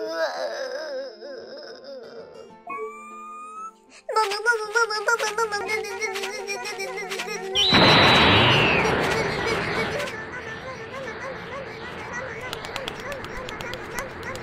呃呃呃呃呃呃